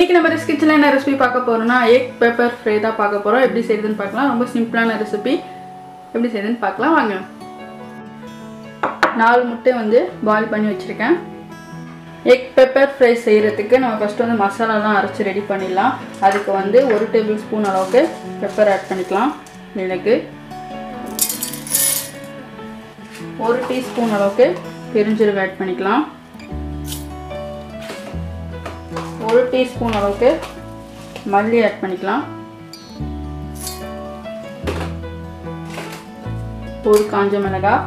இன்றைக்கி நம்ம ரெஸ் கிச்சனில் என்ன ரெசிபி பார்க்க போகிறோம்னா எக் பெப்பர் ஃப்ரை தான் பார்க்க போகிறோம் எப்படி செய்யுதுன்னு பார்க்கலாம். ரொம்ப சிம்பிளான ரெசிபி எப்படி செய்யுதுன்னு பார்க்கலாம். வாங்க. நாலு முட்டை வந்து பாயில் பண்ணி வச்சுருக்கேன். எக் பெப்பர் ஃப்ரை செய்கிறதுக்கு நம்ம ஃபஸ்ட்டு வந்து மசாலாலாம் அரைச்சி ரெடி பண்ணிடலாம். அதுக்கு வந்து ஒரு டேபிள் ஸ்பூன் அளவுக்கு பெப்பர் ஆட் பண்ணிக்கலாம். மிளகு ஒரு டீஸ்பூன் அளவுக்கு பெருஞ்சீரகம் ஆட் பண்ணிக்கலாம். ஒரு டீஸ்பூன் அளவுக்கு மல்லி ஆட் பண்ணிக்கலாம். ஒரு காஞ்ச மிளகாய்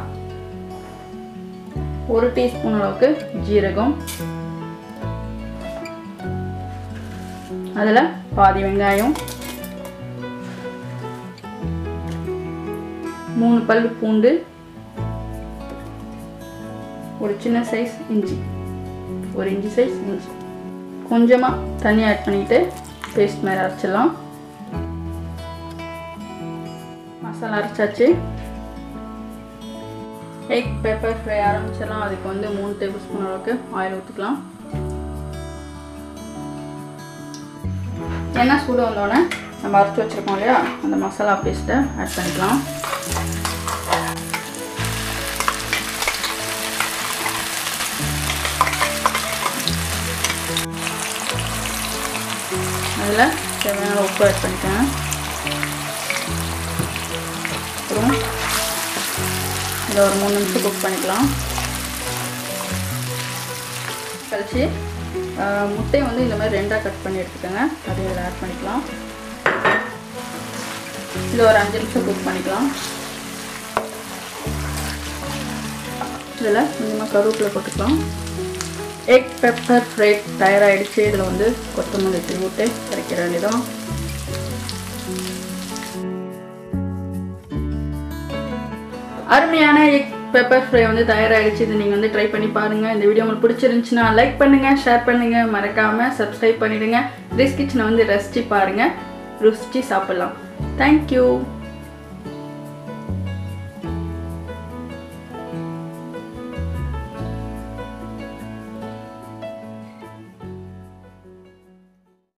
ஒரு டீஸ்பூன் அளவுக்கு ஜீரகம். அதில் பாதி வெங்காயம் மூணு பல் பூண்டு ஒரு சின்ன சைஸ் இஞ்சி ஒரு இஞ்சி சைஸ் இஞ்சி. கொஞ்சமாக தண்ணி ஆட் பண்ணிவிட்டு பேஸ்ட் மாதிரி அரைச்சிடலாம். மசாலா அரைச்சாச்சு. எக் பெப்பர் ஃப்ரை ஆரம்பிச்சிடலாம். அதுக்கு வந்து மூணு டேபிள் ஸ்பூன் அளவுக்கு ஆயில் ஊற்றிக்கலாம் எண்ணெய் சூடு வந்தோடனே நம்ம அரைச்சி வச்சுருக்கோம் இல்லையா? அந்த மசாலா பேஸ்ட்டை ஆட் பண்ணிக்கலாம். அதில் தேவையான உப்பு ஆட் பண்ணிக்கேன் அப்புறம் இதை ஒரு மூணு நிமிஷம் குக் பண்ணிக்கலாம். கழிச்சு முட்டையை வந்து இந்த மாதிரி ரெண்டாக கட் பண்ணி எடுத்துக்கோங்க. அதையும் இதில் ஆட் பண்ணிக்கலாம். இதை ஒரு அஞ்சு நிமிஷம் குக் பண்ணிக்கலாம். இதில் கொஞ்சமாக கருவேப்பிலை போட்டுக்கலாம். எக் பெப்பர் ஃப்ரைட் தயாராகிடுச்சு இதில் வந்து கொத்தமல்லி தூவி விட்டு கரைக்கிற அருமையான எக் பெப்பர் ஃப்ரை வந்து தயாராகிடுச்சு இது நீங்கள் வந்து ட்ரை பண்ணி பாருங்கள் இந்த வீடியோ உங்களுக்கு பிடிச்சிருந்துச்சுன்னா லைக் பண்ணுங்கள் ஷேர் பண்ணுங்கள் மறக்காமல் சப்ஸ்கிரைப் பண்ணிவிடுங்க ரிஸ் கிச்சனை வந்து ரசித்து பாருங்கள் ருசிச்சு சாப்பிட்லாம். தேங்க்யூ